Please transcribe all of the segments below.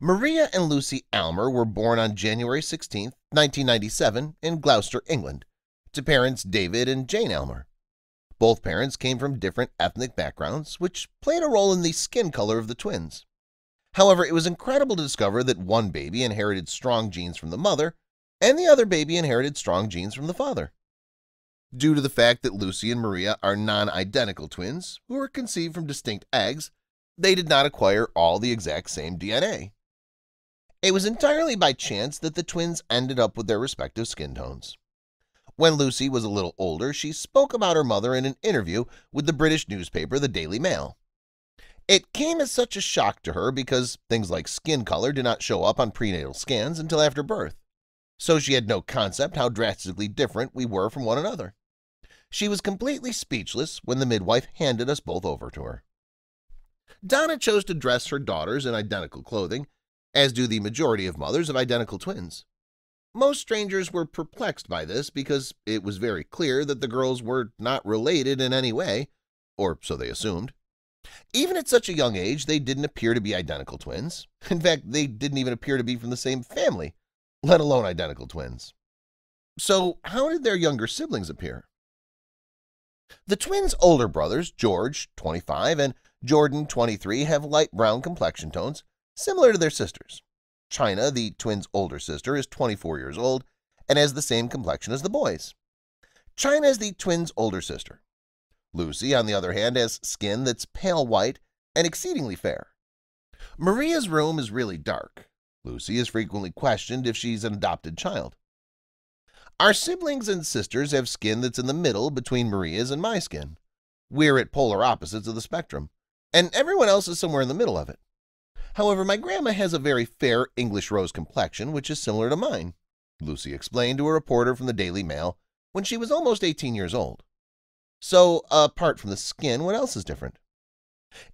Maria and Lucy Aylmer were born on January 16, 1997 in Gloucester, England, to parents David and Jane Aylmer. Both parents came from different ethnic backgrounds, which played a role in the skin color of the twins. However, it was incredible to discover that one baby inherited strong genes from the mother and the other baby inherited strong genes from the father. Due to the fact that Lucy and Maria are non-identical twins who were conceived from distinct eggs, they did not acquire all the exact same DNA. It was entirely by chance that the twins ended up with their respective skin tones. When Lucy was a little older, she spoke about her mother in an interview with the British newspaper The Daily Mail. It came as such a shock to her because things like skin color did not show up on prenatal scans until after birth, so she had no concept how drastically different we were from one another. She was completely speechless when the midwife handed us both over to her. Donna chose to dress her daughters in identical clothing, as do the majority of mothers of identical twins. Most strangers were perplexed by this because it was very clear that the girls were not related in any way, or so they assumed. Even at such a young age, they didn't appear to be identical twins. In fact, they didn't even appear to be from the same family, let alone identical twins. So how did their younger siblings appear? The twins' older brothers, George, 25, and Jordan, 23, have light brown complexion tones, similar to their sisters. China, the twins' older sister, is 24 years old and has the same complexion as the boys. China is the twins' older sister. Lucy, on the other hand, has skin that's pale white and exceedingly fair. Maria's room is really dark. Lucy is frequently questioned if she's an adopted child. Our siblings and sisters have skin that's in the middle between Maria's and my skin. We're at polar opposites of the spectrum, and everyone else is somewhere in the middle of it. However, my grandma has a very fair English rose complexion, which is similar to mine, Lucy explained to a reporter from the Daily Mail when she was almost 18 years old. So, apart from the skin, what else is different?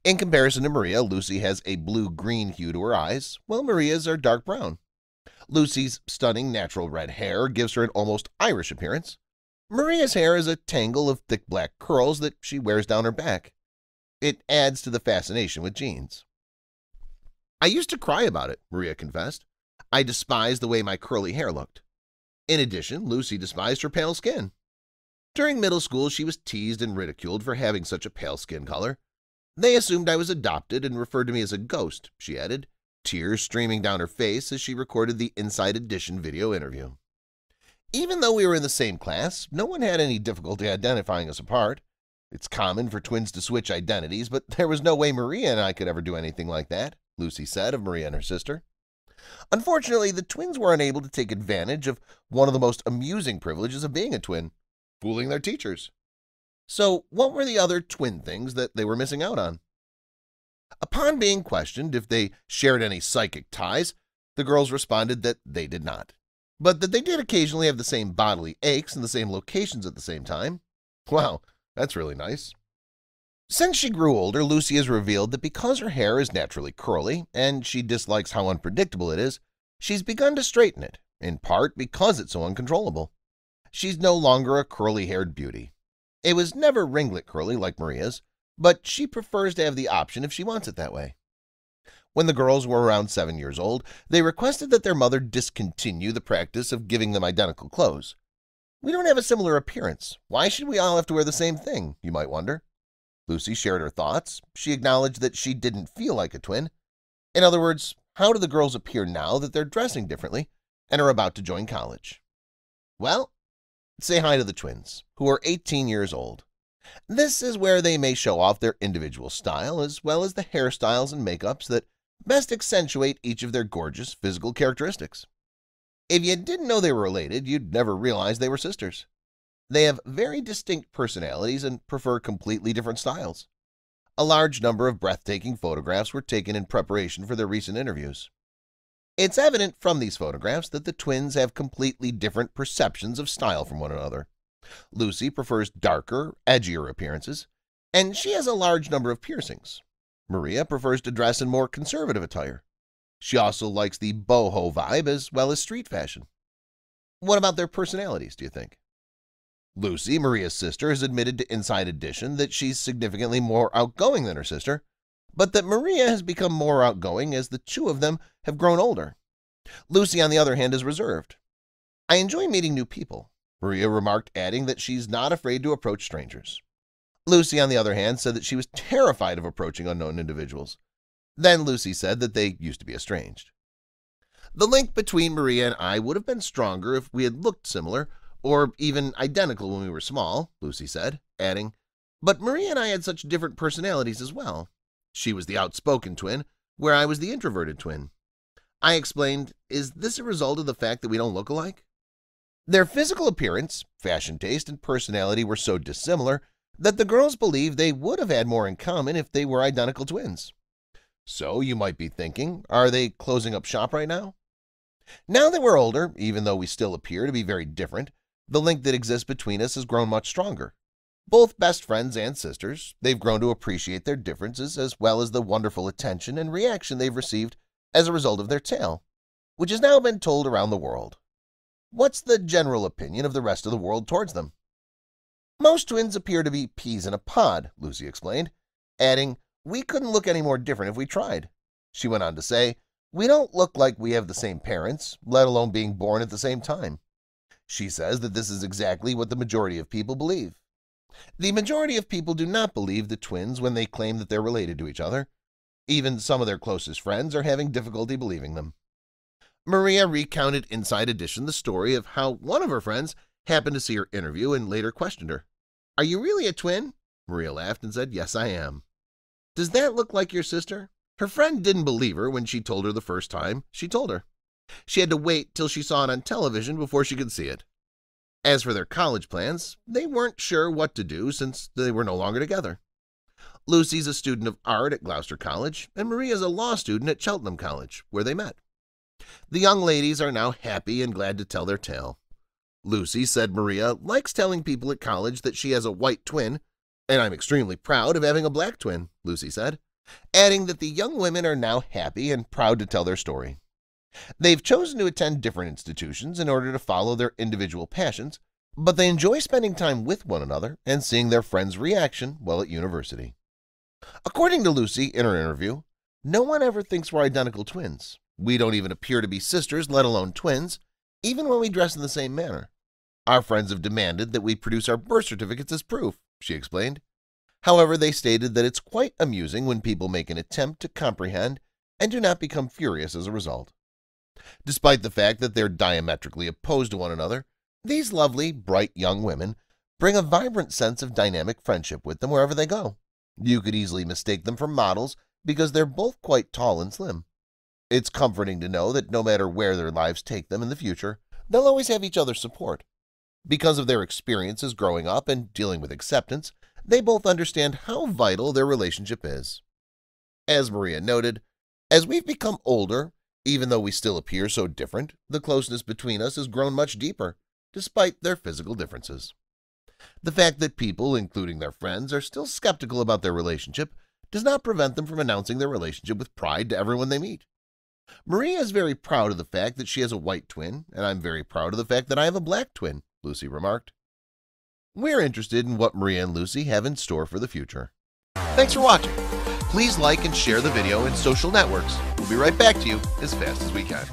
In comparison to Maria, Lucy has a blue-green hue to her eyes, while Maria's are dark brown. Lucy's stunning natural red hair gives her an almost Irish appearance. Maria's hair is a tangle of thick black curls that she wears down her back. It adds to the fascination with genes. I used to cry about it, Maria confessed. I despised the way my curly hair looked. In addition, Lucy despised her pale skin. During middle school, she was teased and ridiculed for having such a pale skin color. They assumed I was adopted and referred to me as a ghost, she added, tears streaming down her face as she recorded the Inside Edition video interview. Even though we were in the same class, no one had any difficulty identifying us apart. It's common for twins to switch identities, but there was no way Maria and I could ever do anything like that. Lucy said of Maria and her sister. Unfortunately, the twins were unable to take advantage of one of the most amusing privileges of being a twin, fooling their teachers. So what were the other twin things that they were missing out on? Upon being questioned if they shared any psychic ties, the girls responded that they did not, but that they did occasionally have the same bodily aches in the same locations at the same time. Wow, that's really nice. Since she grew older, Lucy has revealed that because her hair is naturally curly and she dislikes how unpredictable it is, she's begun to straighten it, in part because it's so uncontrollable. She's no longer a curly-haired beauty. It was never ringlet curly like Maria's, but she prefers to have the option if she wants it that way. When the girls were around seven years old, they requested that their mother discontinue the practice of giving them identical clothes. We don't have a similar appearance. Why should we all have to wear the same thing, you might wonder? Lucy shared her thoughts. She acknowledged that she didn't feel like a twin. In other words, how do the girls appear now that they're dressing differently and are about to join college? Well, say hi to the twins, who are 18 years old. This is where they may show off their individual style as well as the hairstyles and makeups that best accentuate each of their gorgeous physical characteristics. If you didn't know they were related, you'd never realize they were sisters. They have very distinct personalities and prefer completely different styles. A large number of breathtaking photographs were taken in preparation for their recent interviews. It's evident from these photographs that the twins have completely different perceptions of style from one another. Lucy prefers darker, edgier appearances, and she has a large number of piercings. Maria prefers to dress in more conservative attire. She also likes the boho vibe as well as street fashion. What about their personalities, do you think? Lucy, Maria's sister, has admitted to Inside Edition that she's significantly more outgoing than her sister, but that Maria has become more outgoing as the two of them have grown older. Lucy, on the other hand, is reserved. I enjoy meeting new people, Maria remarked, adding that she's not afraid to approach strangers. Lucy, on the other hand, said that she was terrified of approaching unknown individuals. Then Lucy said that they used to be estranged. The link between Maria and I would have been stronger if we had looked similar or even identical when we were small, Lucy said, adding, But Maria and I had such different personalities as well. She was the outspoken twin, where I was the introverted twin. I explained, Is this a result of the fact that we don't look alike? Their physical appearance, fashion taste, and personality were so dissimilar that the girls believed they would have had more in common if they were identical twins. So you might be thinking, are they closing up shop right now? Now that we're older, even though we still appear to be very different, the link that exists between us has grown much stronger. Both best friends and sisters, they've grown to appreciate their differences as well as the wonderful attention and reaction they've received as a result of their tale, which has now been told around the world. What's the general opinion of the rest of the world towards them? Most twins appear to be peas in a pod, Lucy explained, adding, We couldn't look any more different if we tried. She went on to say, We don't look like we have the same parents, let alone being born at the same time. She says that this is exactly what the majority of people believe. The majority of people do not believe the twins when they claim that they're related to each other. Even some of their closest friends are having difficulty believing them. Maria recounted Inside Edition the story of how one of her friends happened to see her interview and later questioned her. Are you really a twin? Maria laughed and said, Yes, I am. Does that look like your sister? Her friend didn't believe her when she told her the first time she told her. She had to wait till she saw it on television before she could see it. As for their college plans, they weren't sure what to do since they were no longer together. Lucy's a student of art at Gloucester College, and Maria's a law student at Cheltenham College, where they met. The young ladies are now happy and glad to tell their tale. Lucy said Maria likes telling people at college that she has a white twin, and I'm extremely proud of having a black twin, Lucy said, adding that the young women are now happy and proud to tell their story. They've chosen to attend different institutions in order to follow their individual passions, but they enjoy spending time with one another and seeing their friends' reaction while at university. According to Lucy in her interview, no one ever thinks we're identical twins. We don't even appear to be sisters, let alone twins, even when we dress in the same manner. Our friends have demanded that we produce our birth certificates as proof, she explained. However, they stated that it's quite amusing when people make an attempt to comprehend and do not become furious as a result. Despite the fact that they're diametrically opposed to one another, these lovely, bright young women bring a vibrant sense of dynamic friendship with them wherever they go. You could easily mistake them for models because they're both quite tall and slim. It's comforting to know that no matter where their lives take them in the future, they'll always have each other's support. Because of their experiences growing up and dealing with acceptance, they both understand how vital their relationship is. As Maria noted, as we've become older even though we still appear so different, the closeness between us has grown much deeper, despite their physical differences. The fact that people, including their friends, are still skeptical about their relationship does not prevent them from announcing their relationship with pride to everyone they meet. Maria is very proud of the fact that she has a white twin, and I'm very proud of the fact that I have a black twin, Lucy remarked. We're interested in what Maria and Lucy have in store for the future. Thanks for watching. Please like and share the video in social networks. We'll be right back to you as fast as we can.